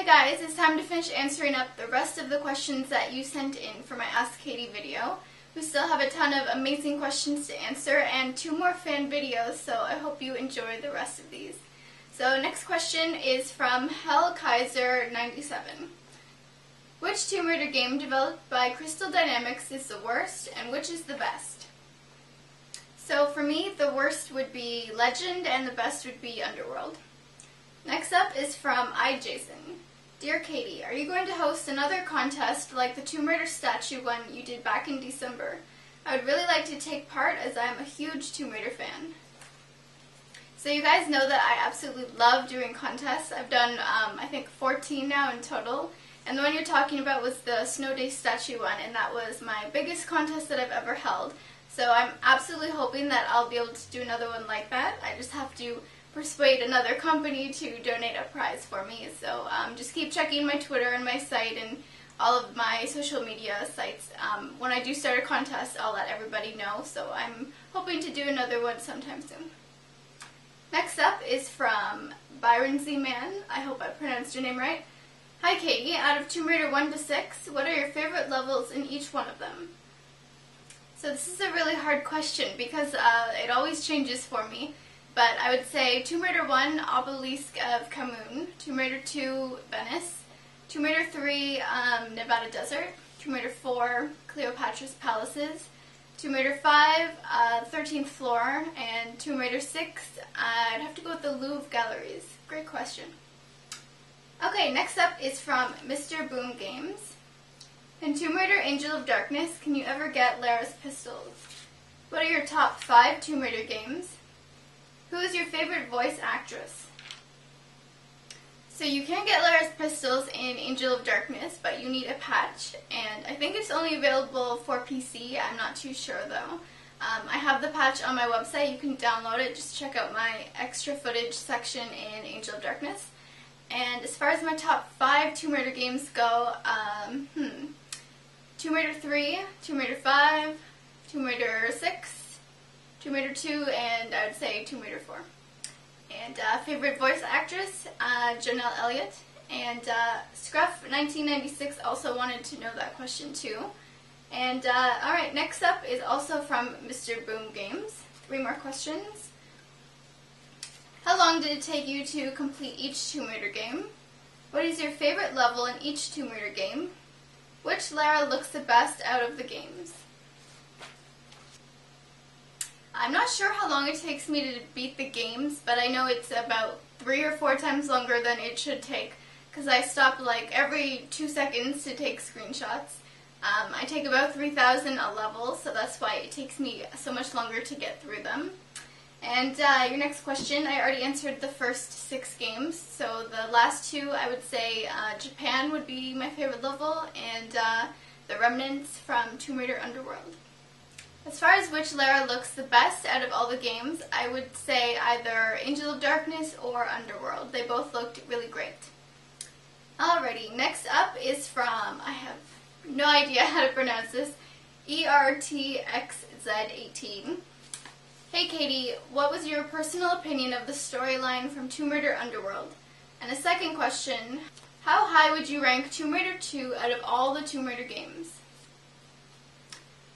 Hey guys, it's time to finish answering up the rest of the questions that you sent in for my Ask Katie video. We still have a ton of amazing questions to answer and two more fan videos, so I hope you enjoy the rest of these. So next question is from Hell Kaiser 97. Which Tomb Raider game developed by Crystal Dynamics is the worst and which is the best? So for me, the worst would be Legend and the best would be Underworld. Next up is from iJason. Dear Katie, are you going to host another contest like the Tomb Raider statue one you did back in December? I would really like to take part as I am a huge Tomb Raider fan. So you guys know that I absolutely love doing contests. I've done, um, I think, 14 now in total. And the one you're talking about was the Snow Day statue one, and that was my biggest contest that I've ever held. So I'm absolutely hoping that I'll be able to do another one like that. I just have to persuade another company to donate a prize for me. So um, just keep checking my Twitter and my site and all of my social media sites. Um, when I do start a contest, I'll let everybody know. So I'm hoping to do another one sometime soon. Next up is from Byron Z Man. I hope I pronounced your name right. Hi Katie, out of Tomb Raider 1 to 6, what are your favorite levels in each one of them? So this is a really hard question because uh, it always changes for me. But I would say Tomb Raider 1, Obelisk of Khamoon, Tomb Raider 2, Venice, Tomb Raider 3, um, Nevada Desert, Tomb Raider 4, Cleopatra's Palaces, Tomb Raider 5, uh, 13th Floor, and Tomb Raider 6, uh, I'd have to go with the Louvre Galleries. Great question. Okay, next up is from Mr. Boom Games. In Tomb Raider Angel of Darkness, can you ever get Lara's pistols? What are your top 5 Tomb Raider games? Who is your favorite voice actress? So you can get Lara's pistols in Angel of Darkness, but you need a patch, and I think it's only available for PC. I'm not too sure though. Um, I have the patch on my website. You can download it. Just check out my extra footage section in Angel of Darkness. And as far as my top five Tomb Raider games go, um, hmm, Tomb Raider 3, Tomb Raider 5, Tomb Raider 6, Tomb Raider 2, and I would say Tomb Raider 4. And uh, favorite voice actress, uh, Jonell Elliott. And uh, Scruff1996 also wanted to know that question too. And uh, alright, next up is also from Mr. Boom Games. Three more questions. How long did it take you to complete each Tomb Raider game? What is your favorite level in each Tomb Raider game? Which Lara looks the best out of the games? I'm not sure how long it takes me to beat the games, but I know it's about three or four times longer than it should take because I stop like every two seconds to take screenshots. Um, I take about 3,000 a level, so that's why it takes me so much longer to get through them. And uh, your next question, I already answered the first six games, so the last two I would say uh, Japan would be my favorite level, and uh, the Remnants from Tomb Raider Underworld. As far as which Lara looks the best out of all the games, I would say either Angel of Darkness or Underworld. They both looked really great. Alrighty, next up is from, I have no idea how to pronounce this, ERTXZ18. Hey Katie, what was your personal opinion of the storyline from Tomb Raider Underworld? And a second question, how high would you rank Tomb Raider 2 out of all the Tomb Raider games?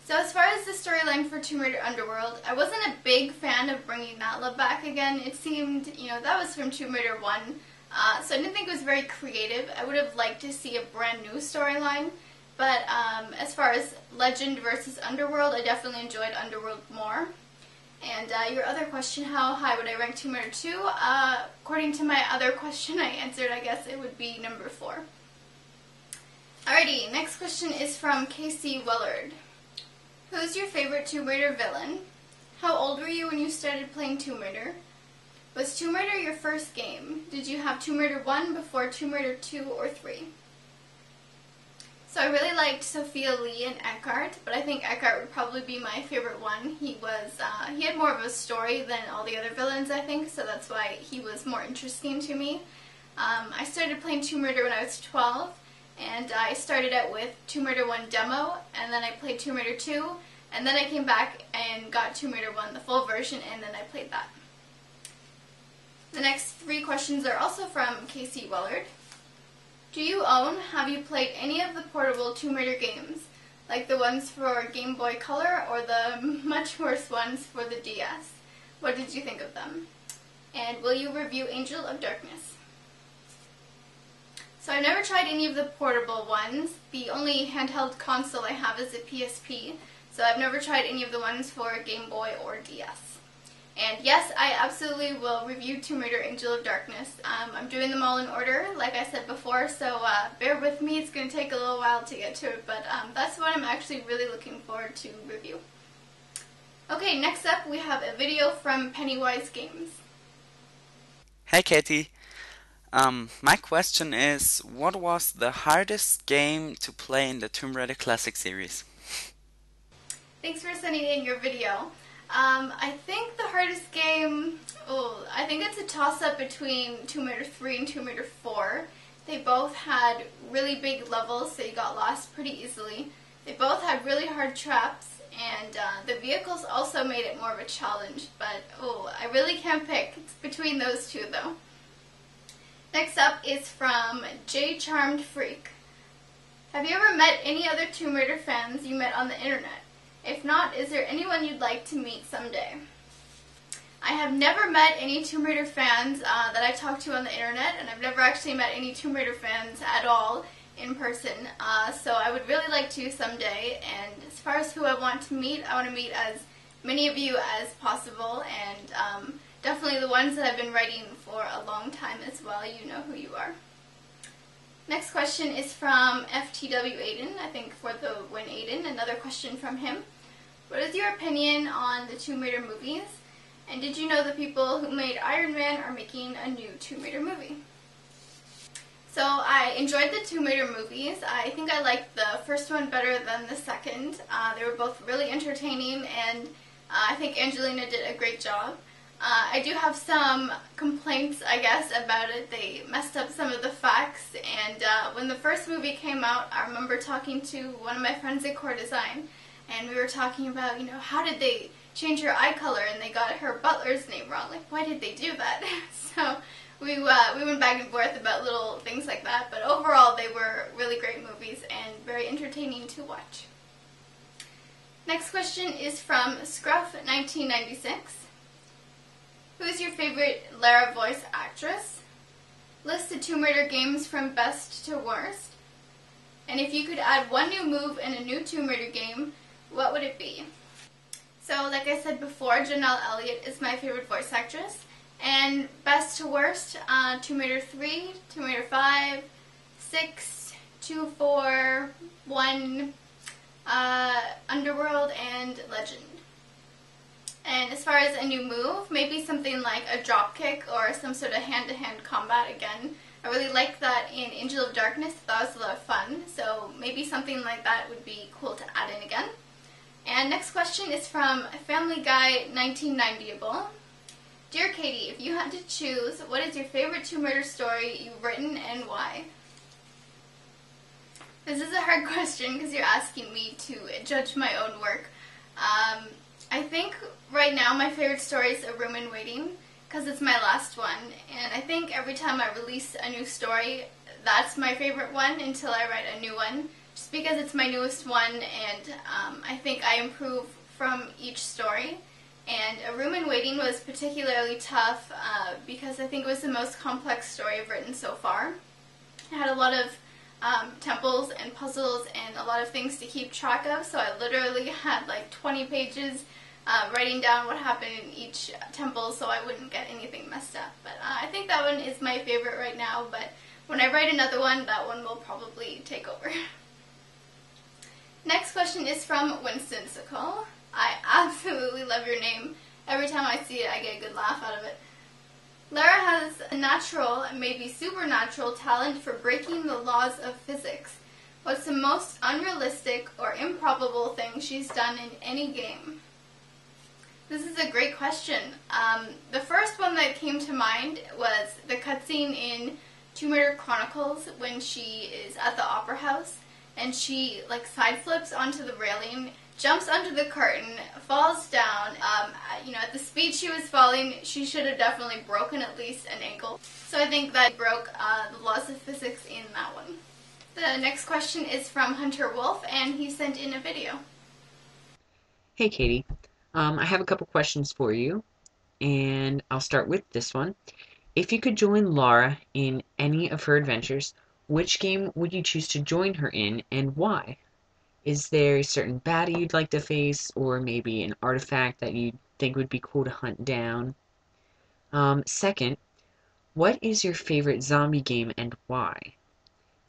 So as far as the storyline for Tomb Raider Underworld, I wasn't a big fan of bringing Natla back again. It seemed, you know, that was from Tomb Raider 1, uh, so I didn't think it was very creative. I would have liked to see a brand new storyline, but um, as far as Legend versus Underworld, I definitely enjoyed Underworld more. And uh, your other question, how high would I rank Tomb Raider 2? Uh, according to my other question I answered, I guess it would be number 4. Alrighty, next question is from Casey Willard. Who's your favorite Tomb Raider villain? How old were you when you started playing Tomb Raider? Was Tomb Raider your first game? Did you have Tomb Raider 1 before Tomb Raider 2 or 3? So I really liked Sophia Leigh and Eckhardt, but I think Eckhardt would probably be my favorite one. He was, uh, he had more of a story than all the other villains, I think, so that's why he was more interesting to me. Um, I started playing Tomb Raider when I was 12, and I started out with Tomb Raider 1 demo, and then I played Tomb Raider 2, and then I came back and got Tomb Raider 1, the full version, and then I played that. The next three questions are also from Casey Willard. Do you own, have you played any of the portable Tomb Raider games? Like the ones for Game Boy Color or the much worse ones for the DS? What did you think of them? And will you review Angel of Darkness? So I've never tried any of the portable ones. The only handheld console I have is a PSP, so I've never tried any of the ones for Game Boy or DS. And yes, I absolutely will review Tomb Raider Angel of Darkness. Um, I'm doing them all in order, like I said before, so uh, bear with me. It's going to take a little while to get to it, but um, that's what I'm actually really looking forward to review. Okay, next up we have a video from Pennywise Games. Hi, Katie, um, my question is, what was the hardest game to play in the Tomb Raider Classic series? Thanks for sending in your video. Um, I think the hardest game, oh, I think it's a toss-up between Tomb Raider 3 and Tomb Raider 4. They both had really big levels, so you got lost pretty easily. They both had really hard traps, and uh, the vehicles also made it more of a challenge, but oh, I really can't pick. It's between those two, though. Next up is from J Charmed Freak. Have you ever met any other Tomb Raider fans you met on the internet? If not, is there anyone you'd like to meet someday? I have never met any Tomb Raider fans uh, that I talked to on the internet, and I've never actually met any Tomb Raider fans at all in person. Uh, so I would really like to someday. And as far as who I want to meet, I want to meet as many of you as possible, and um, definitely the ones that I've been writing for a long time as well. You know who you are. Next question is from FTW Aiden, I think for the win Aiden, another question from him. What is your opinion on the Tomb Raider movies? And did you know the people who made Iron Man are making a new Tomb Raider movie? So I enjoyed the Tomb Raider movies. I think I liked the first one better than the second. Uh, they were both really entertaining and uh, I think Angelina did a great job. Uh, I do have some complaints, I guess, about it. They messed up some of the facts, and uh, when the first movie came out, I remember talking to one of my friends at Core Design, and we were talking about, you know, how did they change her eye color, and they got her butler's name wrong. Like, why did they do that? so we uh, we went back and forth about little things like that, but overall, they were really great movies and very entertaining to watch. Next question is from Scruff1996. Who is your favorite Lara voice actress? List the Tomb Raider games from best to worst. And if you could add one new move in a new Tomb Raider game, what would it be? So, like I said before, Jonell Elliott is my favorite voice actress. And best to worst, uh, Tomb Raider 3, Tomb Raider 5, 6, 2, 4, 1, uh, Underworld, and Legend. And as far as a new move, maybe something like a drop kick or some sort of hand-to-hand -hand combat again. I really liked that in Angel of Darkness. That was a lot of fun. So maybe something like that would be cool to add in again. And next question is from Family Guy 1990able. Dear Katie, if you had to choose, what is your favorite Tomb Raider story you've written and why? This is a hard question because you're asking me to judge my own work. Um, I think right now my favorite story is A Room in Waiting because it's my last one and I think every time I release a new story that's my favorite one until I write a new one just because it's my newest one and um, I think I improve from each story and A Room in Waiting was particularly tough uh, because I think it was the most complex story I've written so far. It had a lot of um, temples and puzzles and a lot of things to keep track of so I literally had like 20 pages uh, writing down what happened in each temple so I wouldn't get anything messed up. But uh, I think that one is my favorite right now, but when I write another one, that one will probably take over. Next question is from Winston Sickle. I absolutely love your name. Every time I see it, I get a good laugh out of it. Lara has a natural, maybe supernatural, talent for breaking the laws of physics. What's the most unrealistic or improbable thing she's done in any game? This is a great question. Um, the first one that came to mind was the cutscene in Tomb Raider Chronicles when she is at the Opera House and she like side flips onto the railing, jumps under the curtain, falls down. Um, you know, at the speed she was falling, she should have definitely broken at least an ankle. So I think that broke uh, the laws of physics in that one. The next question is from Hunter Wolf, and he sent in a video. Hey, Katie. Um, I have a couple questions for you, and I'll start with this one. If you could join Lara in any of her adventures, which game would you choose to join her in, and why? Is there a certain baddie you'd like to face, or maybe an artifact that you think would be cool to hunt down? Um, second, what is your favorite zombie game and why?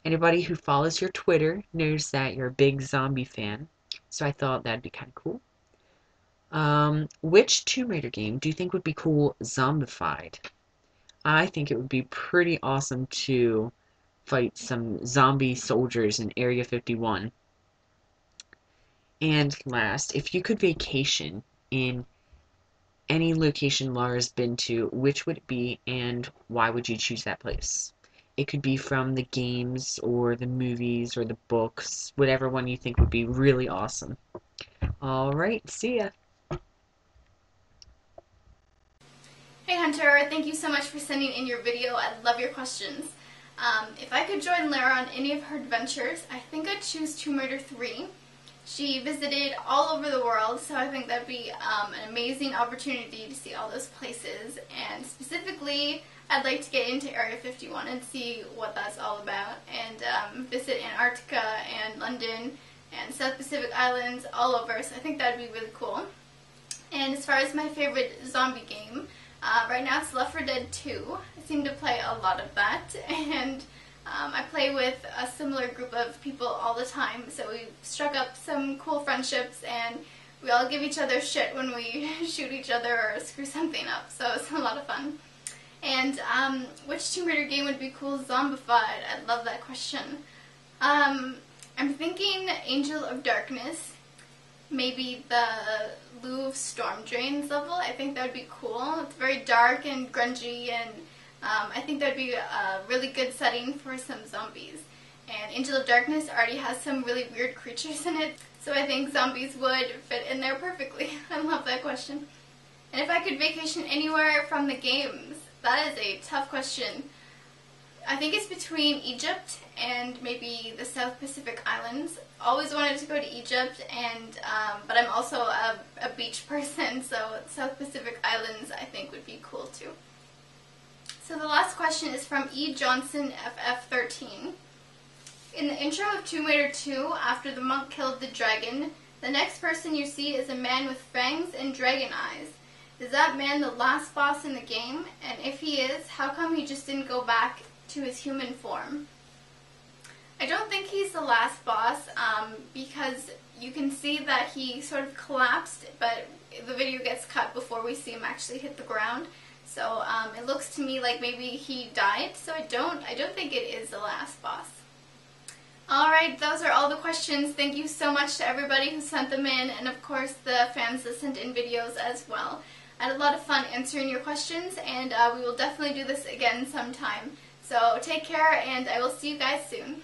Anybody who follows your Twitter knows that you're a big zombie fan, so I thought that'd be kind of cool. Um, which Tomb Raider game do you think would be cool zombified? I think it would be pretty awesome to fight some zombie soldiers in Area 51. And last, if you could vacation in any location Lara's been to, which would it be and why would you choose that place? It could be from the games or the movies or the books, whatever one you think would be really awesome. Alright, see ya. Hunter, thank you so much for sending in your video. I love your questions. Um, if I could join Lara on any of her adventures, I think I'd choose Tomb Raider 3. She visited all over the world, so I think that'd be um, an amazing opportunity to see all those places. And specifically, I'd like to get into Area 51 and see what that's all about, and um, visit Antarctica and London and South Pacific Islands all over. So I think that'd be really cool. And as far as my favorite zombie game, uh, right now it's Left 4 Dead 2. I seem to play a lot of that, and um, I play with a similar group of people all the time, so we struck up some cool friendships and we all give each other shit when we shoot each other or screw something up, so it's a lot of fun. And um, which Tomb Raider game would be cool zombified? I love that question. Um, I'm thinking Angel of Darkness, maybe the Louvre Storm Drains level. I think that would be cool. It's very dark and grungy and um, I think that'd be a really good setting for some zombies. And Angel of Darkness already has some really weird creatures in it, so I think zombies would fit in there perfectly. I love that question. And if I could vacation anywhere from the games, that is a tough question. I think it's between Egypt and maybe the South Pacific Islands. Always wanted to go to Egypt, and um, but I'm also a, a beach person, so South Pacific Islands I think would be cool too. So the last question is from E. Johnson FF13. In the intro of Tomb Raider 2, after the monk killed the dragon, the next person you see is a man with fangs and dragon eyes. Is that man the last boss in the game? And if he is, how come he just didn't go back to his human form? I don't think he's the last boss um, because you can see that he sort of collapsed, but the video gets cut before we see him actually hit the ground. So um, it looks to me like maybe he died, so I don't, I don't think it is the last boss. Alright, those are all the questions. Thank you so much to everybody who sent them in, and of course the fans that sent in videos as well. I had a lot of fun answering your questions, and uh, we will definitely do this again sometime. So take care, and I will see you guys soon.